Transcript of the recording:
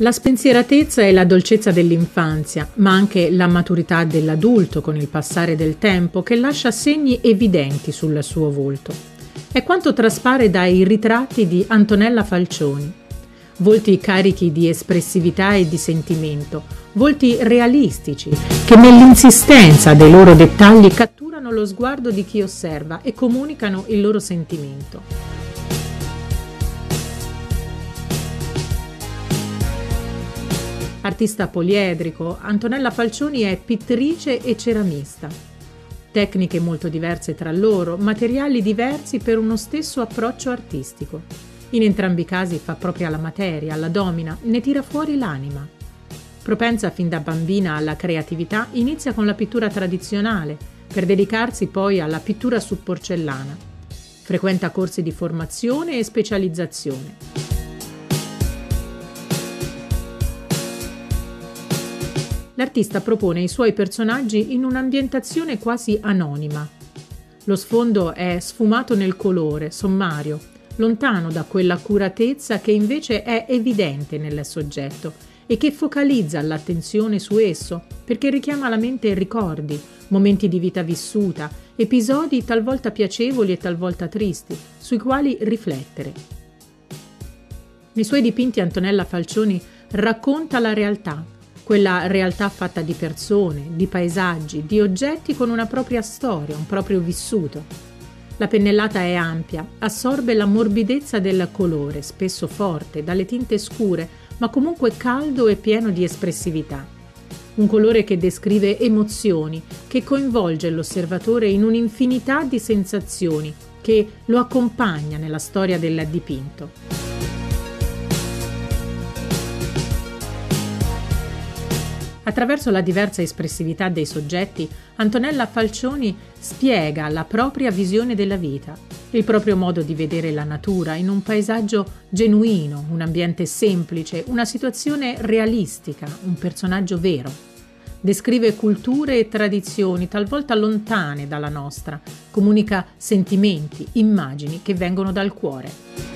La spensieratezza e la dolcezza dell'infanzia, ma anche la maturità dell'adulto con il passare del tempo che lascia segni evidenti sul suo volto. È quanto traspare dai ritratti di Antonella Falcioni. Volti carichi di espressività e di sentimento, volti realistici che nell'insistenza dei loro dettagli catturano lo sguardo di chi osserva e comunicano il loro sentimento. Artista poliedrico, Antonella Falcioni è pittrice e ceramista. Tecniche molto diverse tra loro, materiali diversi per uno stesso approccio artistico. In entrambi i casi fa propria la materia, la domina, ne tira fuori l'anima. Propensa fin da bambina alla creatività, inizia con la pittura tradizionale, per dedicarsi poi alla pittura su porcellana. Frequenta corsi di formazione e specializzazione. L'artista propone i suoi personaggi in un'ambientazione quasi anonima. Lo sfondo è sfumato nel colore, sommario, lontano da quell'accuratezza che invece è evidente nel soggetto e che focalizza l'attenzione su esso perché richiama alla mente ricordi, momenti di vita vissuta, episodi talvolta piacevoli e talvolta tristi, sui quali riflettere. Nei suoi dipinti Antonella Falcioni racconta la realtà, quella realtà fatta di persone, di paesaggi, di oggetti con una propria storia, un proprio vissuto. La pennellata è ampia, assorbe la morbidezza del colore, spesso forte, dalle tinte scure, ma comunque caldo e pieno di espressività. Un colore che descrive emozioni, che coinvolge l'osservatore in un'infinità di sensazioni, che lo accompagna nella storia del dipinto. Attraverso la diversa espressività dei soggetti, Antonella Falcioni spiega la propria visione della vita, il proprio modo di vedere la natura in un paesaggio genuino, un ambiente semplice, una situazione realistica, un personaggio vero. Descrive culture e tradizioni talvolta lontane dalla nostra, comunica sentimenti, immagini che vengono dal cuore.